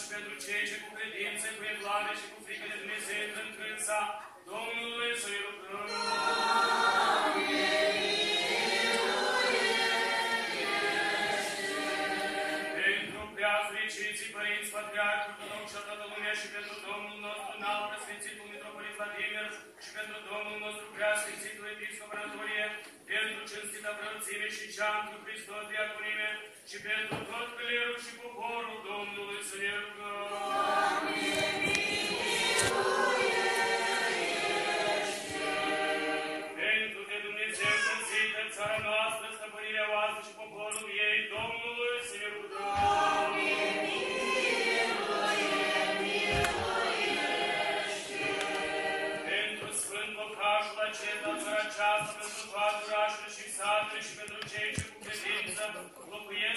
și pentru cei ce cu credință, cu evlavie și cu frică de Dumnezeu intră în trânsa, Domnului să-i rugăm. Pentru prea fericiții părinți, patriarhul, Domnul și toată lumea și pentru Domnul nostru înalt, Sfințitul Mitropolit Vladimir și pentru Domnul nostru prea Sfințitul Episcop Anatolie, pentru cinstita preoțime și ceantul Hristos diaconime și pentru tot clerul și poporul Domnului să ne rugăm. Pentru de Dumnezeu conțită țara noastră, stăpânirea oastă și poporul ei,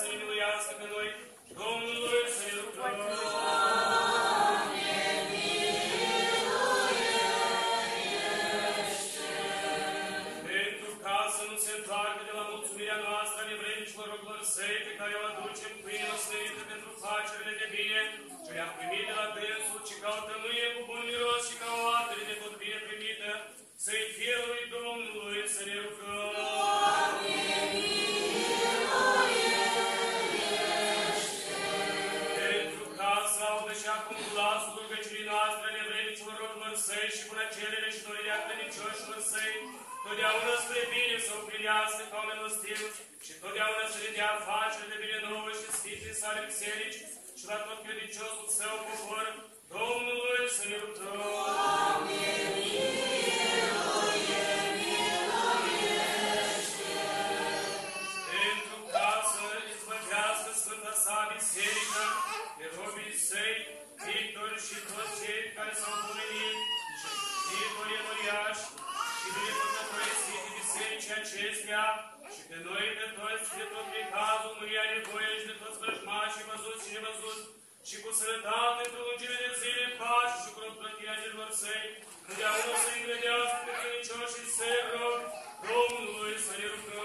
cu săi și până celele și dorirea credincioșilor săi, totdeauna spre bine să o primească ca un milostiv și totdeauna să le dea afaceri de bine nouă și sfinte sale biserici și la tot credinciosul său popor, Domnului să ne rugăm. Pentru acestea, și pe noi pe toți, de tot necazul, mâria nevoie și de toți vrăjmașii văzuți și nevăzuți, și cu sănătate, prelungire de zile, pace și cu răplătirea celor săi, totdeauna să îngredească pe credincioșii săi rog, Domnului să ne rugăm.